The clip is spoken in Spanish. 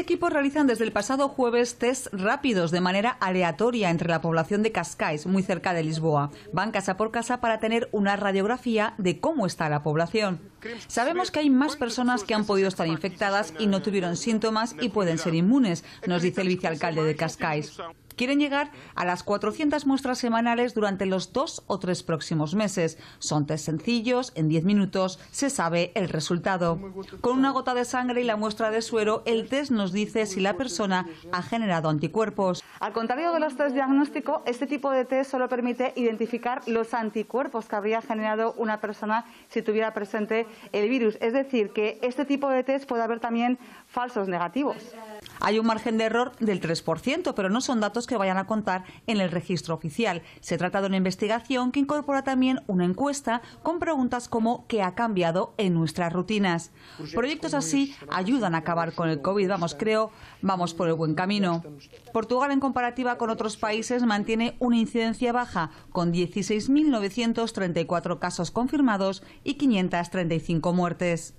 este equipo realizan desde el pasado jueves test rápidos de manera aleatoria entre la población de Cascais, muy cerca de Lisboa. Van casa por casa para tener una radiografía de cómo está la población. Sabemos que hay más personas que han podido estar infectadas y no tuvieron síntomas y pueden ser inmunes, nos dice el vicealcalde de Cascais. Quieren llegar a las 400 muestras semanales durante los dos o tres próximos meses. Son test sencillos, en 10 minutos se sabe el resultado. Con una gota de sangre y la muestra de suero, el test nos dice si la persona ha generado anticuerpos. Al contrario de los test diagnóstico, este tipo de test solo permite identificar los anticuerpos que habría generado una persona si tuviera presente el virus. Es decir, que este tipo de test puede haber también falsos negativos. Hay un margen de error del 3%, pero no son datos que vayan a contar en el registro oficial. Se trata de una investigación que incorpora también una encuesta con preguntas como ¿qué ha cambiado en nuestras rutinas? Proyectos así ayudan a acabar con el COVID. Vamos, creo, vamos por el buen camino. Portugal, en comparativa con otros países, mantiene una incidencia baja, con 16.934 casos confirmados y 535 muertes.